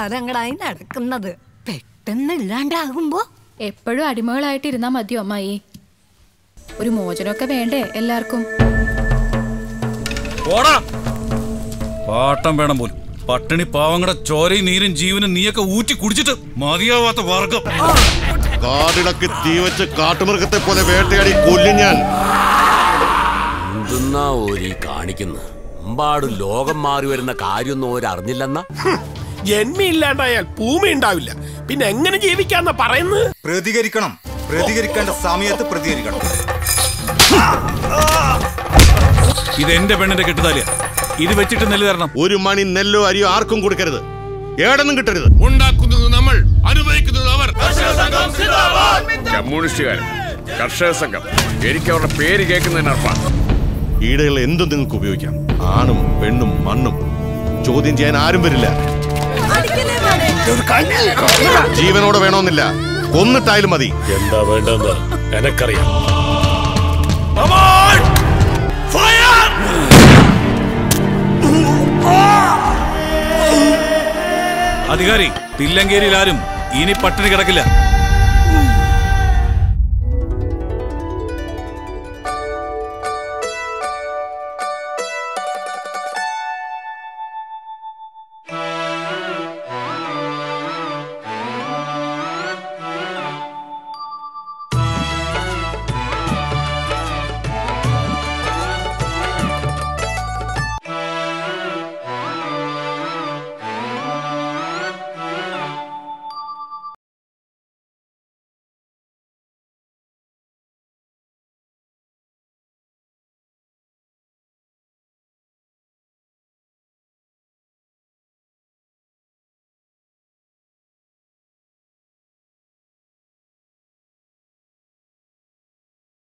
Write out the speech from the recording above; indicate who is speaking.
Speaker 1: കാലങ്ങളായി നടക്കുന്നത്. പെട്ടെന്ന് ഇല്ലാണ്ടാകുമ്പോ?
Speaker 2: എപ്പോഴും അടിമകളായിട്ടിരുന്നാ മതിയോ അമ്മായി? ഒരു മോചനമൊക്കെ വേണ്ടേ എല്ലാവർക്കും?
Speaker 3: പോടാ പാട്ടം വേണം പോലും. പട്ടിണി പാവങ്ങളുടെ ചോരയും നീരും ജീവനും നീയൊക്കെ ഊറ്റി കുടിച്ചിട്ട് മതിയാവാത്ത വർഗം.
Speaker 4: കാടിടക്ക് തീവച്ച് കാട്ടുമൃഗത്തെ പോലെ വേട്ടയാടി കൊല്ലി ഞാൻ.
Speaker 5: എന്തെന്നാ ഓരി കാണിക്കുന്നു? അമ്പാട് ലോകം മാറി വരുന്ന കാര്യമൊന്നും ഓരറിഞ്ഞില്ലെന്നാ?
Speaker 6: ജന്മി ഇല്ലാണ്ടായാൽ ഭൂമി ഉണ്ടാവില്ല പിന്നെ എങ്ങനെ ജീവിക്കാന്ന പറയുന്നത്?
Speaker 7: പ്രതികരിക്കണം. പ്രതികരിക്കേണ്ട സമയത്ത് പ്രതികരിക്കണം.
Speaker 3: ഇത് എന്റെ പെണ്ണിന്റെ കെട്ടുതാലിയ. ഇത് വെച്ചിട്ട് നെല്ല് തരണം.
Speaker 4: ഒരു മണി നെല്ലോ അരിയോ ആർക്കും കൊടുക്കരുത്. ഏടൊന്നും കിട്ടരുത്.
Speaker 8: ഉണ്ടാക്കുന്നത് നമ്മൾ അനുഭവിക്കുന്നത് അവർ. കമ്മ്യൂണിസ്റ്റുകാരൻ കർഷക സംഘം. എനിക്ക് അവരുടെ പേര് കേൾക്കുന്നതിന് അർത്ഥം
Speaker 4: ഈടകൾ എന്തും നിങ്ങൾക്ക് ഉപയോഗിക്കാം. ആണും പെണ്ണും മണ്ണും. ചോദ്യം ചെയ്യാൻ ആരും വരില്ല. ജീവനോടെ വേണമെന്നില്ല കൊന്നിട്ടായാലും മതി.
Speaker 8: എന്താ വേണ്ടെന്ന് എനക്കറിയാം.
Speaker 3: അധികാരി തില്ലങ്കേരിയിൽ ആരും ഇനി പട്ടിണി കിടക്കില്ല.